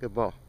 Good ball.